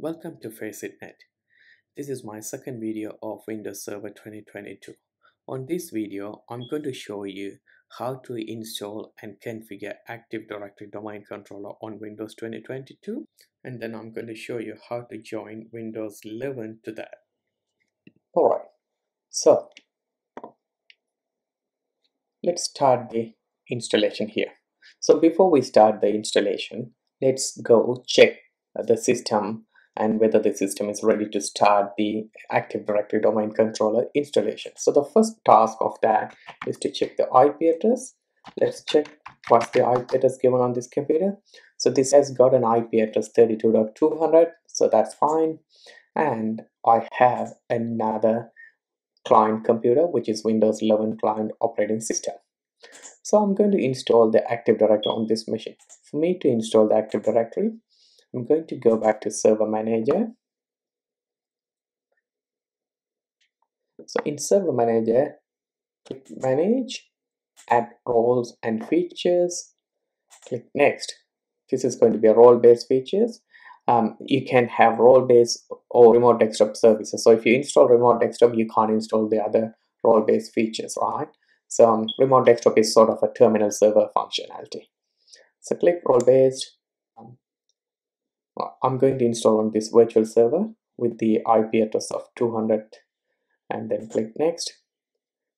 Welcome to FaceItNet. This is my second video of Windows Server 2022. On this video, I'm going to show you how to install and configure Active Directory Domain Controller on Windows 2022 and then I'm going to show you how to join Windows 11 to that. Alright, so let's start the installation here. So before we start the installation, let's go check the system and whether the system is ready to start the Active Directory Domain Controller installation. So the first task of that is to check the IP address. Let's check what's the IP address given on this computer. So this has got an IP address 32.200, so that's fine. And I have another client computer, which is Windows 11 client operating system. So I'm going to install the Active Directory on this machine. For me to install the Active Directory, I'm going to go back to Server Manager. So in Server Manager, click Manage, add roles and features, click Next. This is going to be a role-based features. Um, you can have role-based or remote desktop services. So if you install remote desktop, you can't install the other role-based features, right? So um, remote desktop is sort of a terminal server functionality. So click role-based, I'm going to install on this virtual server with the IP address of 200 and then click next.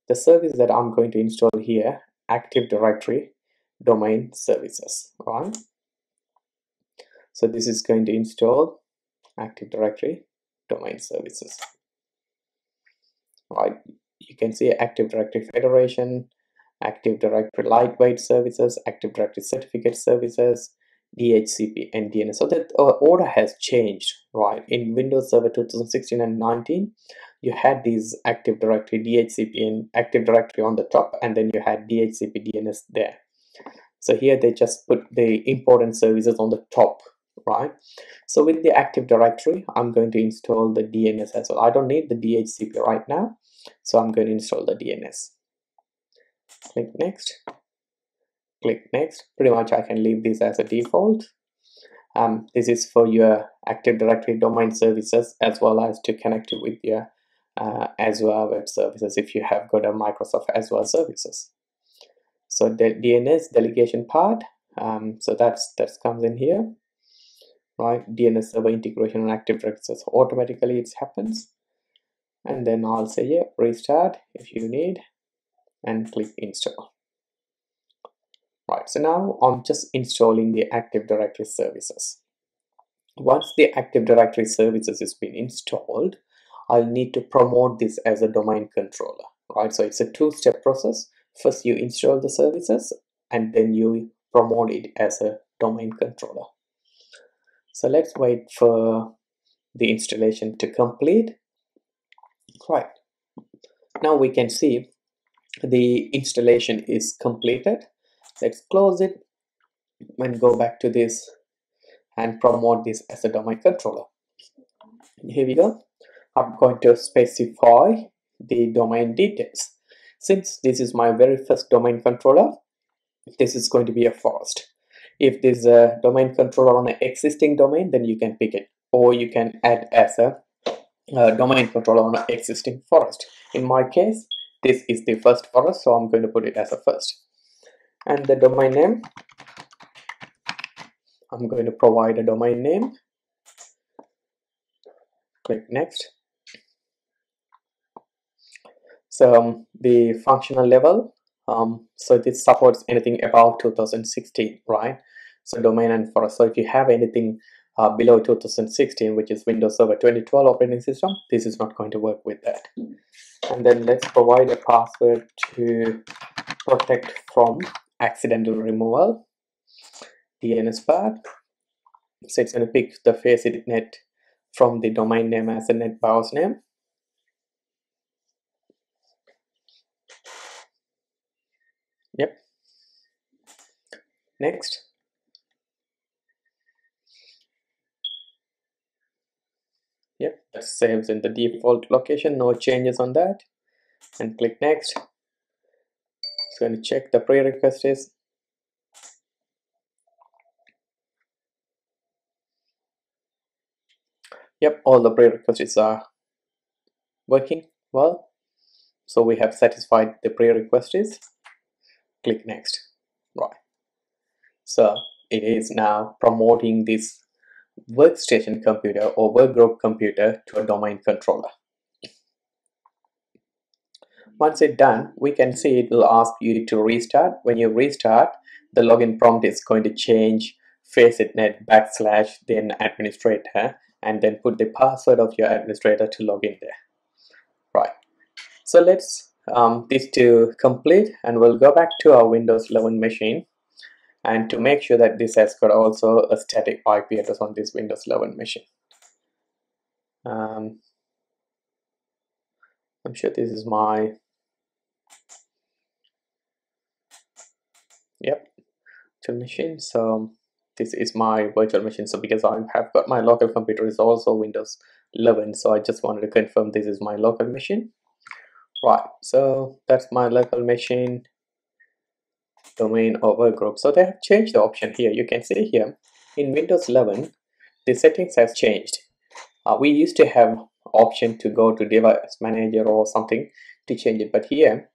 The service that I'm going to install here, Active Directory Domain Services, right? So this is going to install Active Directory Domain Services. Right, you can see Active Directory Federation, Active Directory Lightweight Services, Active Directory Certificate Services, DHCP and DNS. So that uh, order has changed, right? In Windows Server 2016 and 19, you had these Active Directory, DHCP and Active Directory on the top, and then you had DHCP, DNS there. So here they just put the important services on the top, right? So with the Active Directory, I'm going to install the DNS as well. I don't need the DHCP right now, so I'm going to install the DNS. Click Next click next. Pretty much I can leave this as a default. Um, this is for your Active Directory domain services as well as to connect it with your uh, Azure web services if you have got a Microsoft Azure services. So the DNS delegation part um, so that's that comes in here right? DNS server integration and Active Directory so automatically it happens. And then I'll say yeah restart if you need and click install Right, so now I'm just installing the Active Directory services. Once the Active Directory services has been installed, I'll need to promote this as a domain controller, right? So it's a two-step process. First you install the services and then you promote it as a domain controller. So let's wait for the installation to complete. Right, now we can see the installation is completed let's close it and go back to this and promote this as a domain controller. Here we go. I'm going to specify the domain details. Since this is my very first domain controller this is going to be a forest if there's a domain controller on an existing domain then you can pick it or you can add as a, a domain controller on an existing forest. In my case this is the first forest so i'm going to put it as a first and the domain name. I'm going to provide a domain name. Click next. So um, the functional level um, so this supports anything above 2016 right? So domain and forest so if you have anything uh, below 2016 which is Windows Server 2012 operating system this is not going to work with that. And then let's provide a password to protect from accidental removal DNS path so it's going to pick the FaceItNet from the domain name as a net BIOS name. Yep. Next. Yep that saves in the default location. No changes on that. And click next going to check the prerequisite is. Yep all the prerequisites are uh, working well. So we have satisfied the prerequisites click next. Right. So it is now promoting this workstation computer or workgroup computer to a domain controller once it's done we can see it will ask you to restart. When you restart the login prompt is going to change FaceItNet backslash then administrator and then put the password of your administrator to log in there. Right. So let's um, this to complete and we'll go back to our windows 11 machine and to make sure that this has got also a static IP address on this windows 11 machine. Um, I'm sure this is my yep virtual machine so this is my virtual machine. So because I have got my local computer is also Windows 11 so I just wanted to confirm this is my local machine. Right so that's my local machine domain over group so they have changed the option here. You can see here in Windows 11 the settings has changed. Uh, we used to have option to go to device manager or something to change it but here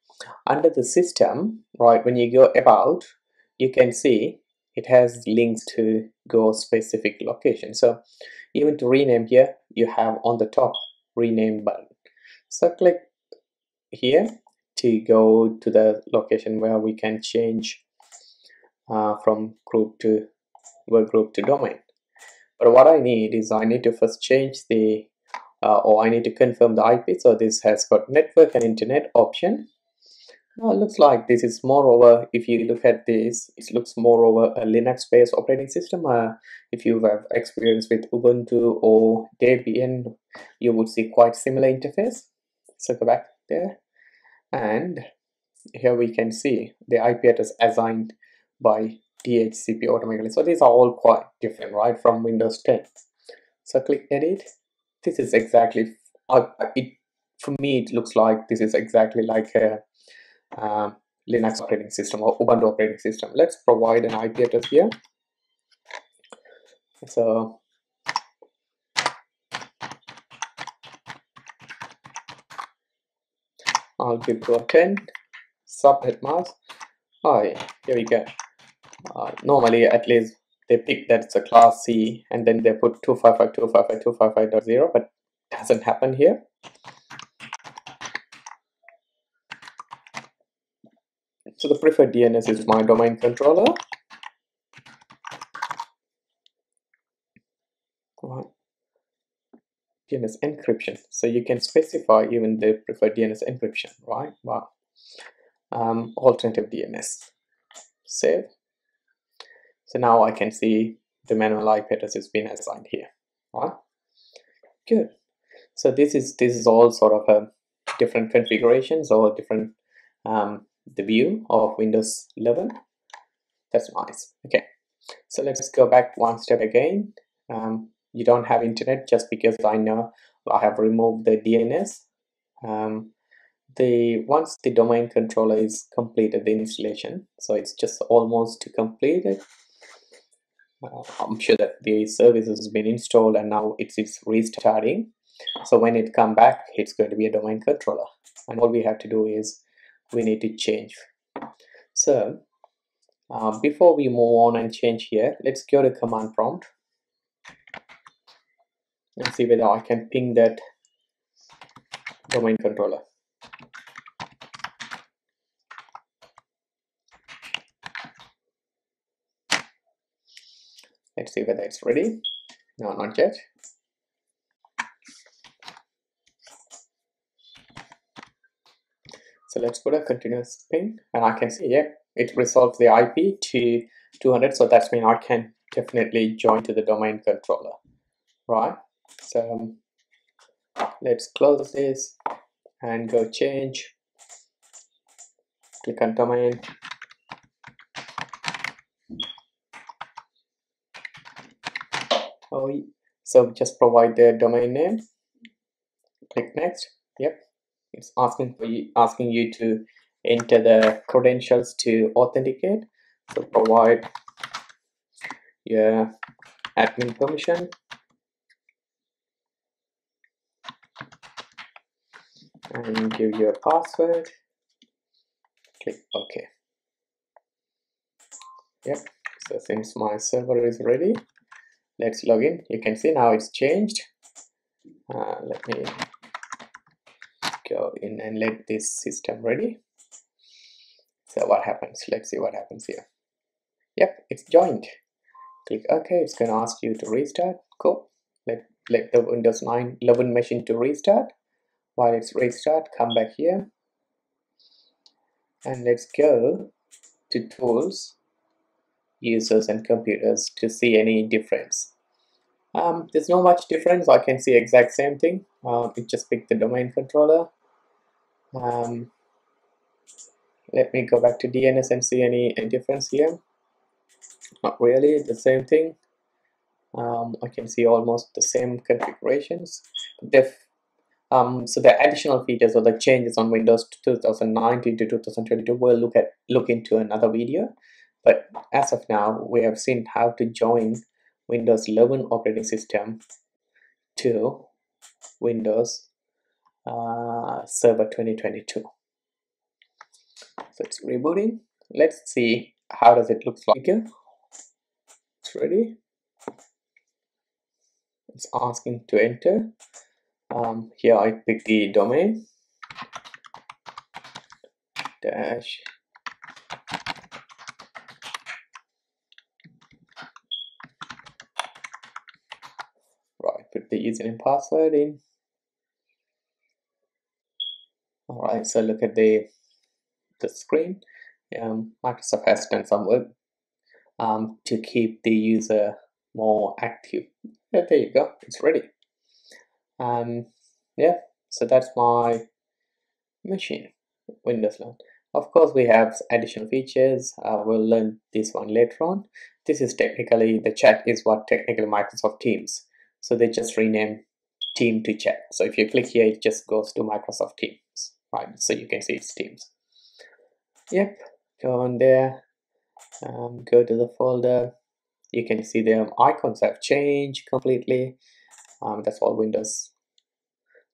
under the system right when you go about you can see it has links to go specific location. So even to rename here you have on the top rename button. So click here to go to the location where we can change uh, from group to work group to domain. But what I need is I need to first change the uh, or I need to confirm the IP so this has got network and internet option now it looks like this is moreover, if you look at this, it looks moreover a Linux-based operating system. Uh, if you have experience with Ubuntu or Debian, you would see quite similar interface. So go back there. And here we can see the IP address assigned by DHCP automatically. So these are all quite different, right, from Windows 10. So click Edit. This is exactly, uh, it for me, it looks like this is exactly like a um, Linux operating system or Ubuntu operating system. Let's provide an IP address here. So I'll give a 10 subnet mask. Oh, yeah, here we go. Uh, normally, at least they pick that it's a class C and then they put 255.255.255.0, but doesn't happen here. So the preferred DNS is my domain controller. Right. DNS encryption. So you can specify even the preferred DNS encryption, right? Wow. Um, alternative DNS. Save. So now I can see the manual IP address has been assigned here. Right? Good. So this is this is all sort of a different configurations or different um, the view of Windows 11 that's nice. Okay. So let's go back one step again. Um, you don't have internet just because I know I have removed the DNS um, the once the domain controller is completed the installation so it's just almost completed. Uh, I'm sure that the service has been installed and now it's, it's restarting. So when it come back it's going to be a domain controller. And all we have to do is we need to change. So uh, before we move on and change here let's go to command prompt. And see whether I can ping that domain controller. Let's see whether it's ready. No not yet So let's put a continuous ping and I can see, yeah, it resolves the IP to 200. So that's mean I can definitely join to the domain controller, right? So um, let's close this and go change. Click on domain. Oh, so just provide the domain name. Click next. Yep, it's asking for you asking you to enter the credentials to authenticate so provide your admin permission. And give you a password. Click ok. Yep so since my server is ready let's log in. You can see now it's changed. Uh, let me go in and let this system ready. So what happens? Let's see what happens here. Yep it's joined. Click ok. It's going to ask you to restart. Cool. Let let the windows 9 11 machine to restart. While it's restart come back here. And let's go to tools users and computers to see any difference. Um, there's no much difference. I can see exact same thing. Uh, it just pick the domain controller um, let me go back to DNS and see any, any difference here. Not really the same thing. Um, I can see almost the same configurations. Def um, so the additional features or the changes on Windows 2019 to 2022 we'll look at look into another video. But as of now we have seen how to join Windows 11 operating system to Windows Server 2022 so it's rebooting. Let's see how does it look like. It's ready. It's asking to enter. Um, here I pick the domain. Dash. Right put the username password in all right so look at the the screen. Um, Microsoft has done some work um, to keep the user more active. Yeah, there you go it's ready. Um, yeah so that's my machine Windows 11 of course we have additional features uh, we'll learn this one later on. This is technically the chat is what technically Microsoft Teams. So they just rename team to chat. So if you click here it just goes to Microsoft Teams so you can see it's Teams. Yep go on there um, go to the folder. You can see the icons have changed completely. Um, that's all Windows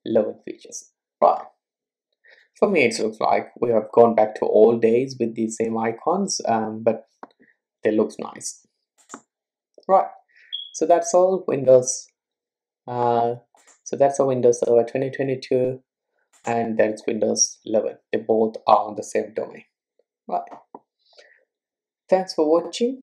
11 features. Right for me it looks like we have gone back to old days with these same icons um, but they looks nice. Right so that's all Windows uh, so that's a Windows Server 2022 and that's Windows 11 they both are on the same domain. Bye. thanks for watching